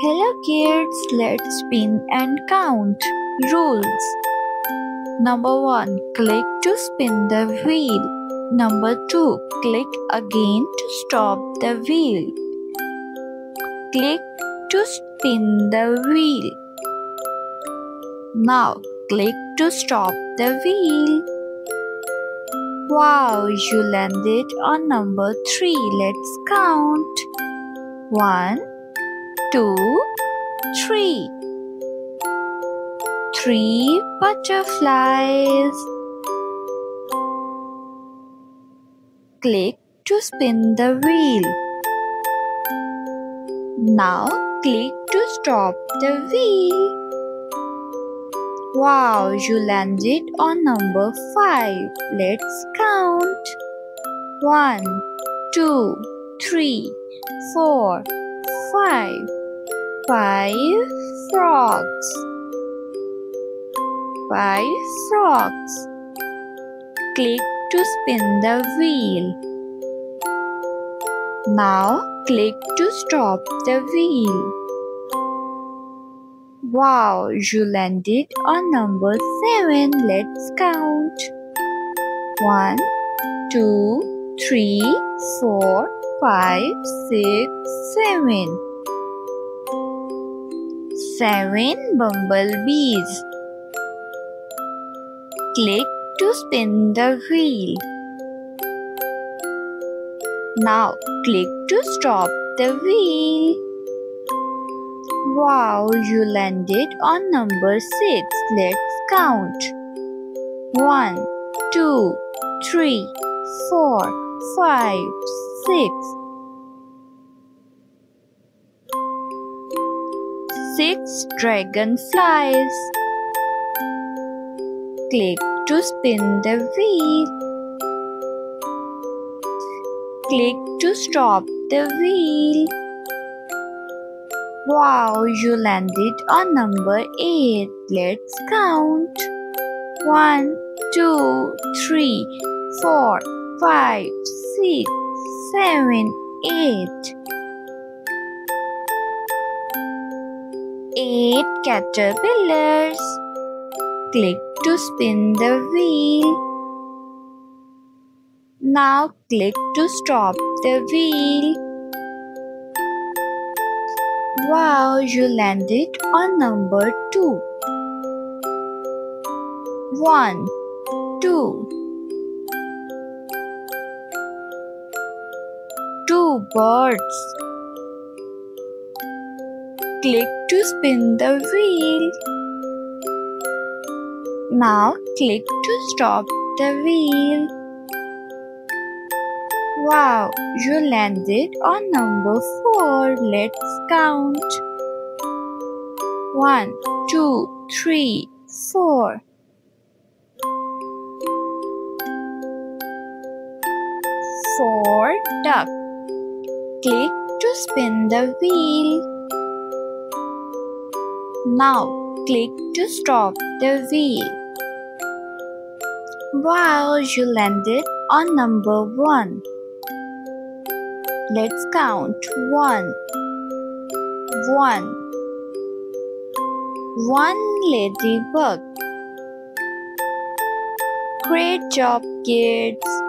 Hello kids, let's spin and count. Rules Number 1. Click to spin the wheel. Number 2. Click again to stop the wheel. Click to spin the wheel. Now click to stop the wheel. Wow, you landed on number 3. Let's count. 1 two, three. Three butterflies. Click to spin the wheel. Now click to stop the wheel. Wow, you landed on number 5. Let's count. One, two, three, four, five five frogs. Five frogs. Click to spin the wheel. Now click to stop the wheel. Wow you landed on number 7 let's count. One, two, three, four, five, six, seven seven bumblebees. Click to spin the wheel. Now click to stop the wheel. Wow, you landed on number 6. Let's count. One, two, three, four, five, six. Six dragonflies. Click to spin the wheel. Click to stop the wheel. Wow, you landed on number 8. Let's count. One, two, three, four, five, six, seven, eight. 8 caterpillars. Click to spin the wheel. Now click to stop the wheel. Wow, you landed on number 2. 1 2 Two birds click to spin the wheel. Now click to stop the wheel. Wow, you landed on number 4. Let's count. One, two, three, four. Four duck. Click to spin the wheel. Now click to stop the wheel. Wow, you landed on number 1. Let's count 1 1 One ladybug. Great job, kids!